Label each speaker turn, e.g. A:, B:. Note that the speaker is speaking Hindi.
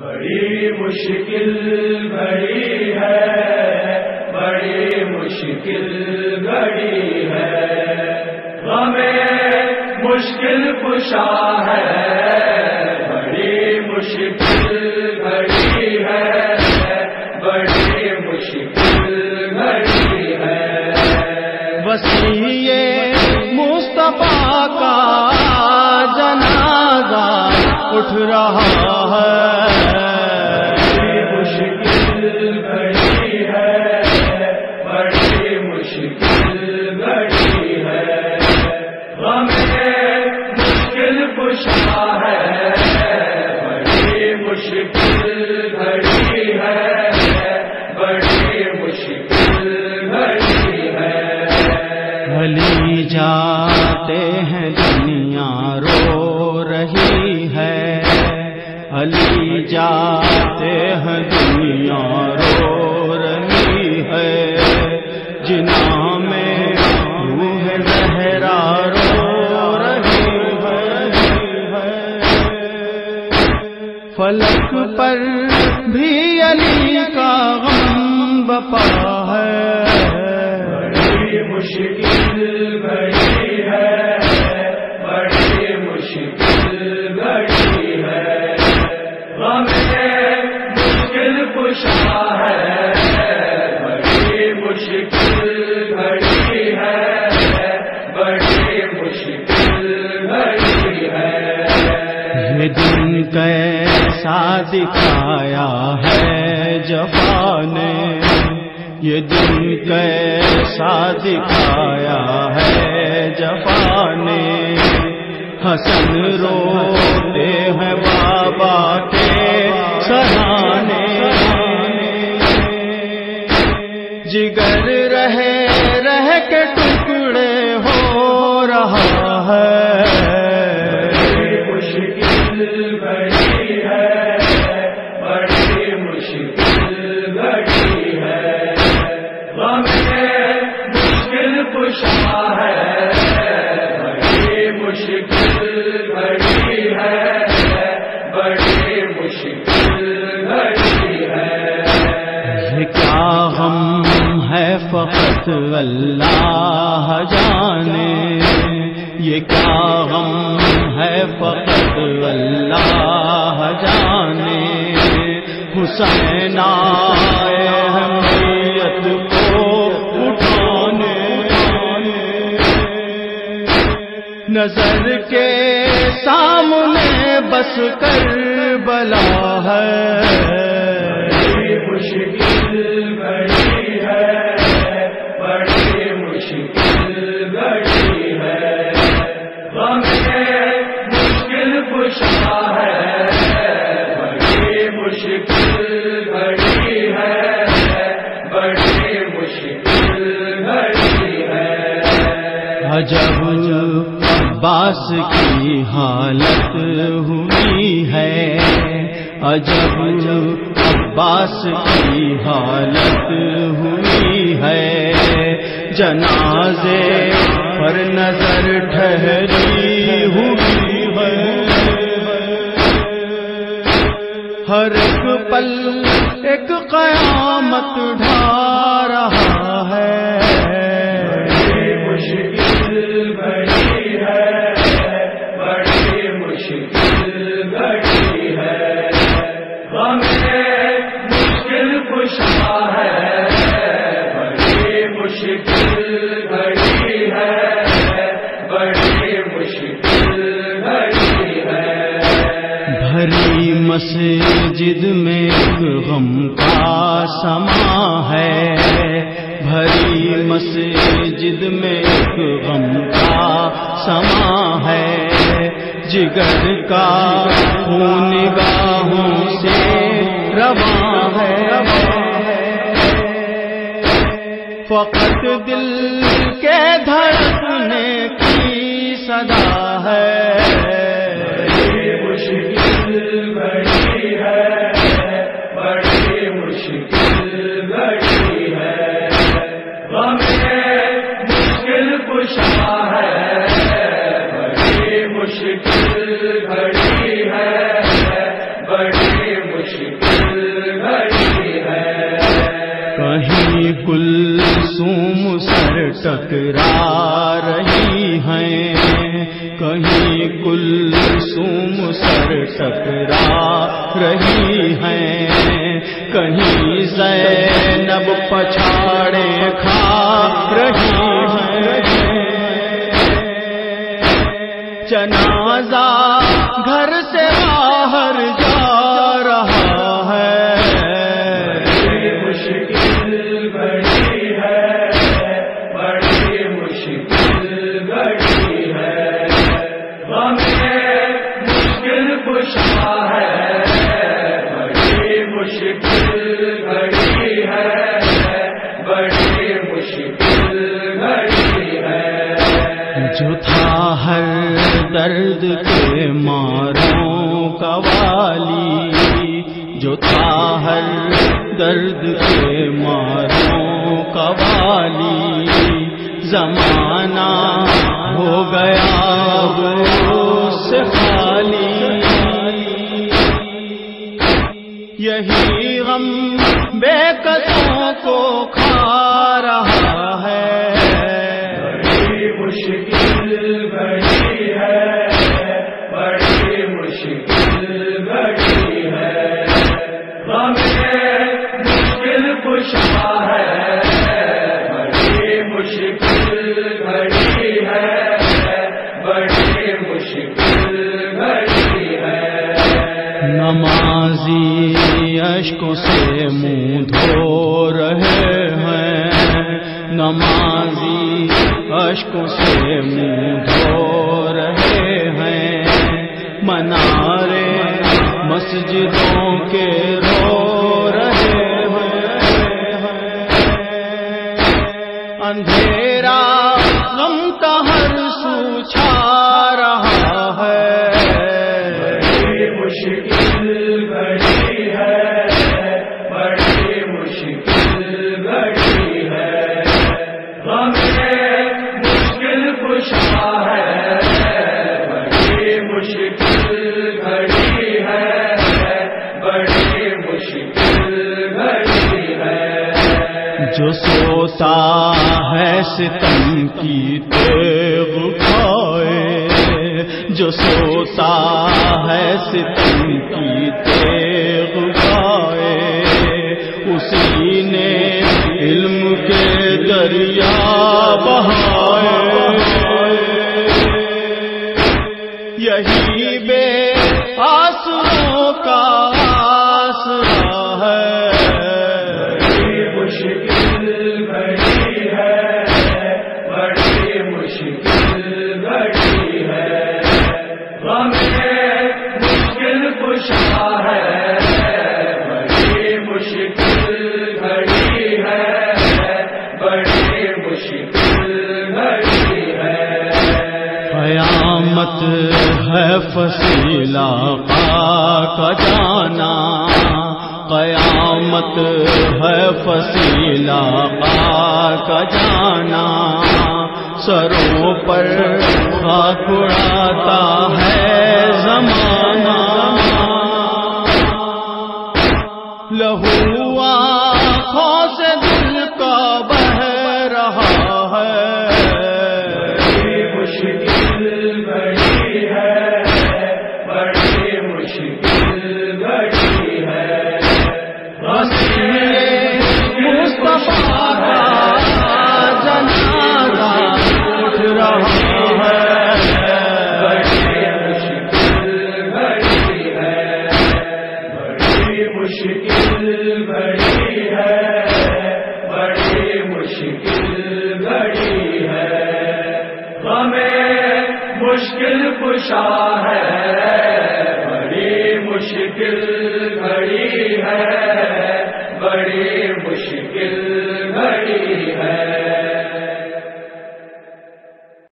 A: बड़ी मुश्किल घड़ी है, बड़ी मुश्किल घड़ी है। हमें मुश्किल कुशा है, बड़ी मुश्किल घड़ी है, बड़ी मुश्किल घड़ी है।
B: वसीए उठ रहा है।
A: मुश्किल बड़ी है बड़ी मुश्किल
B: अली जाते हैं दुनिया रो रही है। जिना में रूह लहरा रो रही है। फलक पर भी अली का गम बपा है।
A: बड़ी मुश्किल है बड़ी मुश्किल है बड़ी मुश्किल है
B: ये कैसा दिखाया है जफा ने। ये दिन कैसा दिखाया है जफा ने। हसन रोते हैं बाबा के रह फकत अल्लाह जाने, ये क्या हम है फकत अल्लाह जाने। हुसैन आए हम मैयत को उठाने। नज़र के सामने बस कर बला है। अजब अब्बास की हालत हुई है, अजब अब्बास की हालत हुई है, जनाजे पर नज़र ठहरी हुई है। हर एक पल एक कयामत ढा रहा भरी मस्जिद में गम का समा है। भरी मस्जिद में गम का समा है। जिगर का खून निगाहों से रवा है। फकत दिल के धड़कने की सदा है।
A: मुश्किल घड़ी है, बड़ी मुश्किल घड़ी है। हमें मुश्किल है, बड़ी मुश्किल घड़ी है, बड़ी मुश्किल घड़ी है।
B: कहीं कुलसुम सर टकरा रही हैं। कहीं कुलसुम सर टकरा रही हैं, कहीं जैनब पछाड़े खा रही हैं। चनाजा घर से बाहर दर्द के मारों का वाली जो था हर दर्द के मारों का वाली। जमाना हो गया से खाली। यही गम बेकसों को खा अश्कों से मुँह धो रहे हैं। नमाजी अश्कों से मुँह धो रहे हैं। मनारे मस्जिदों के रो रहे हैं। अंधेरा गम का हर सू छा रहा है।
A: मुश्किल
B: जो सोता है सितम की तेग खोए। जो सोता है सितम की तेग खोए। उसी ने इल्म के दरिया है फसीला का जाना। कयामत है फसीला का जाना। सरों पर उड़ाता है जमाना। लहू आँखों
A: कुशा है बड़ी मुश्किल घड़ी है बड़ी